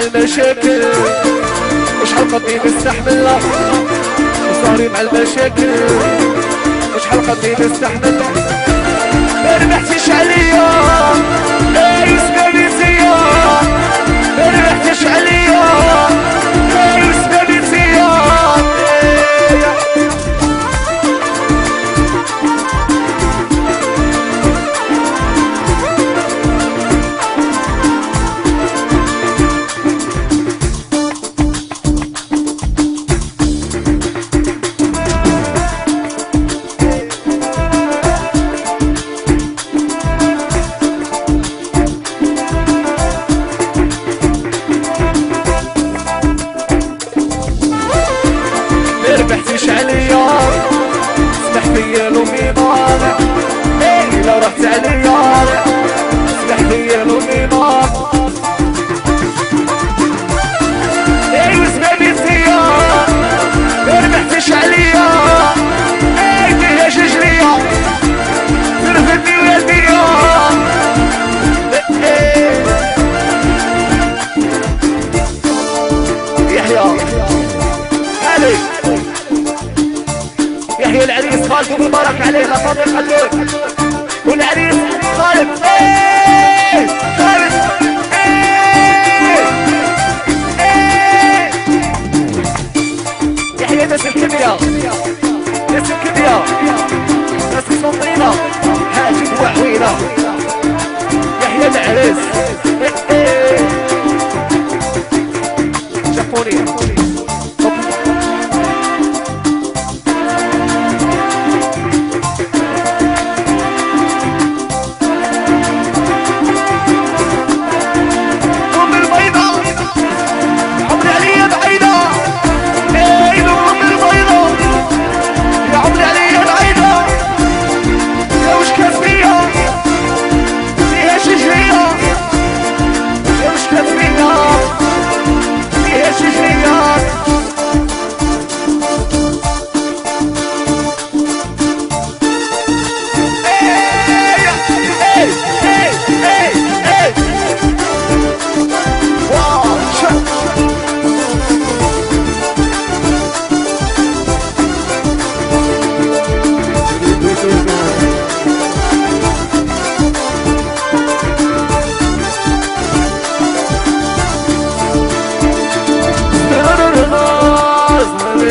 المشاكل. مش حلقة حلقتي مستحملة وصاري مع المشاكل. مش حلقة حلقتي مستحملة ما ربحتش عليا. مبارك مبارك علينا صادق الدور والعريس إيه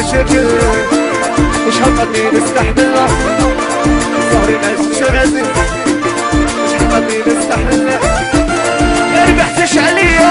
الشكل مش هقدر نستحملها ظهري ماشي شغلي مش هقدر نستحملها ما ربحتش عليا